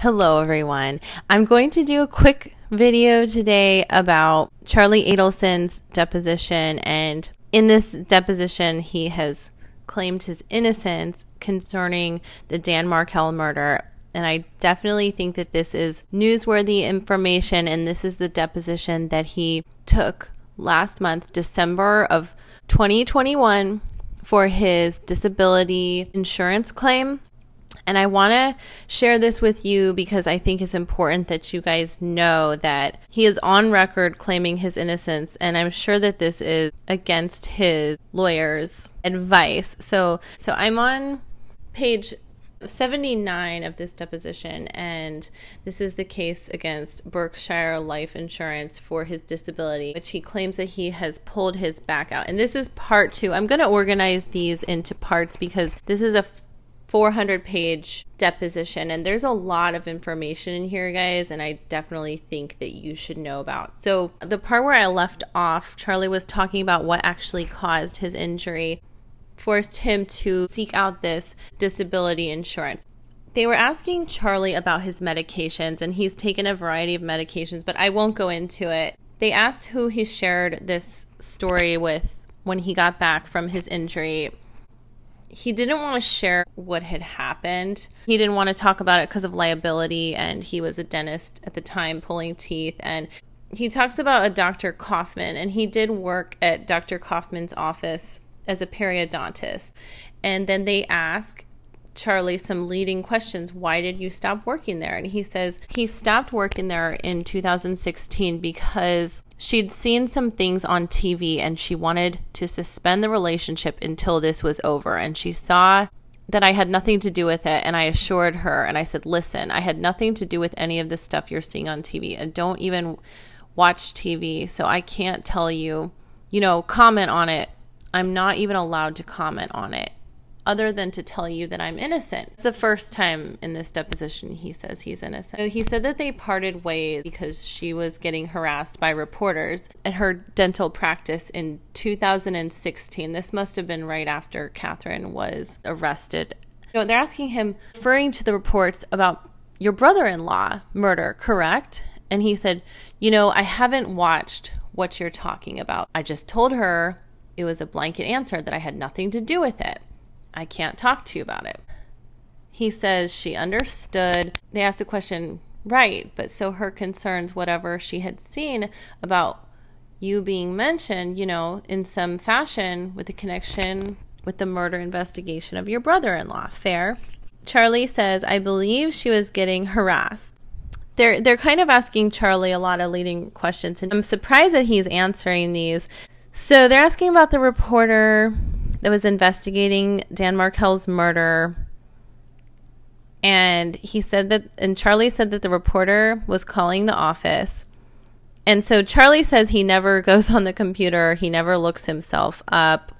Hello, everyone. I'm going to do a quick video today about Charlie Adelson's deposition. And in this deposition, he has claimed his innocence concerning the Dan Markel murder. And I definitely think that this is newsworthy information. And this is the deposition that he took last month, December of 2021, for his disability insurance claim. And I want to share this with you because I think it's important that you guys know that he is on record claiming his innocence. And I'm sure that this is against his lawyer's advice. So, so I'm on page 79 of this deposition, and this is the case against Berkshire Life Insurance for his disability, which he claims that he has pulled his back out. And this is part two. I'm going to organize these into parts because this is a 400 page deposition and there's a lot of information in here guys and i definitely think that you should know about. So the part where i left off charlie was talking about what actually caused his injury forced him to seek out this disability insurance. They were asking charlie about his medications and he's taken a variety of medications but i won't go into it. They asked who he shared this story with when he got back from his injury he didn't want to share what had happened. He didn't want to talk about it because of liability, and he was a dentist at the time pulling teeth. And he talks about a Dr. Kaufman, and he did work at Dr. Kaufman's office as a periodontist. And then they ask Charlie some leading questions. Why did you stop working there? And he says he stopped working there in 2016 because she'd seen some things on TV and she wanted to suspend the relationship until this was over. And she saw that I had nothing to do with it. And I assured her and I said, listen, I had nothing to do with any of this stuff you're seeing on TV and don't even watch TV. So I can't tell you, you know, comment on it. I'm not even allowed to comment on it other than to tell you that I'm innocent. It's the first time in this deposition he says he's innocent. He said that they parted ways because she was getting harassed by reporters at her dental practice in 2016. This must have been right after Katherine was arrested. You know, they're asking him, referring to the reports about your brother in law murder, correct? And he said, You know, I haven't watched what you're talking about. I just told her it was a blanket answer that I had nothing to do with it. I can't talk to you about it. He says she understood. They asked the question, right, but so her concerns, whatever she had seen about you being mentioned, you know, in some fashion with the connection with the murder investigation of your brother in law. Fair. Charlie says, I believe she was getting harassed. They're, they're kind of asking Charlie a lot of leading questions, and I'm surprised that he's answering these. So they're asking about the reporter that was investigating Dan Markel's murder. And he said that, and Charlie said that the reporter was calling the office. And so Charlie says he never goes on the computer, he never looks himself up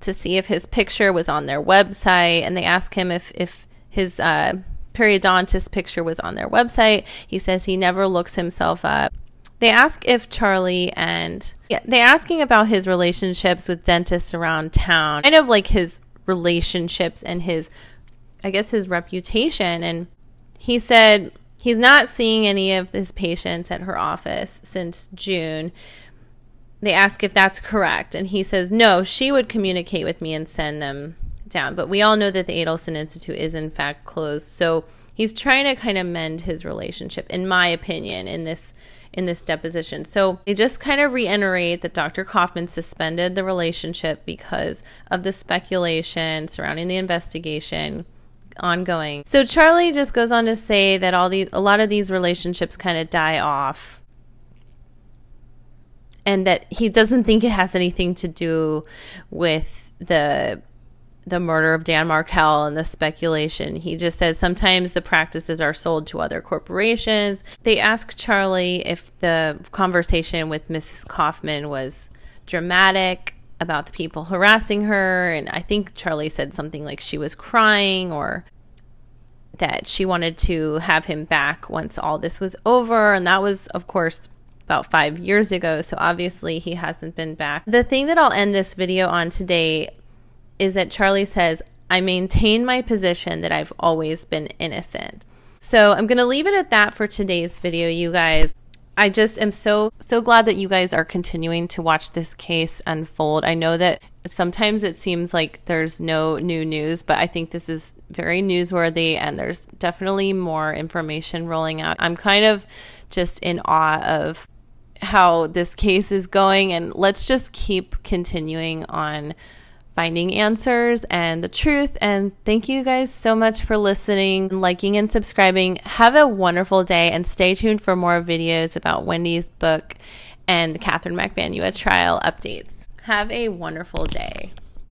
to see if his picture was on their website. And they ask him if, if his uh, periodontist picture was on their website. He says he never looks himself up. They ask if Charlie and yeah, they asking about his relationships with dentists around town, kind of like his relationships and his, I guess, his reputation. And he said he's not seeing any of his patients at her office since June. They ask if that's correct, and he says no. She would communicate with me and send them down. But we all know that the Adelson Institute is in fact closed, so he's trying to kind of mend his relationship, in my opinion, in this in this deposition. So they just kind of reiterate that Dr. Kaufman suspended the relationship because of the speculation surrounding the investigation ongoing. So Charlie just goes on to say that all these a lot of these relationships kind of die off and that he doesn't think it has anything to do with the the murder of Dan Markel and the speculation. He just says sometimes the practices are sold to other corporations. They ask Charlie if the conversation with Mrs. Kaufman was dramatic about the people harassing her. And I think Charlie said something like she was crying or that she wanted to have him back once all this was over. And that was, of course, about five years ago. So obviously he hasn't been back. The thing that I'll end this video on today is that Charlie says, I maintain my position that I've always been innocent. So I'm going to leave it at that for today's video, you guys. I just am so so glad that you guys are continuing to watch this case unfold. I know that sometimes it seems like there's no new news, but I think this is very newsworthy and there's definitely more information rolling out. I'm kind of just in awe of how this case is going and let's just keep continuing on finding answers and the truth. And thank you guys so much for listening, liking, and subscribing. Have a wonderful day and stay tuned for more videos about Wendy's book and the Katherine Magbanua trial updates. Have a wonderful day.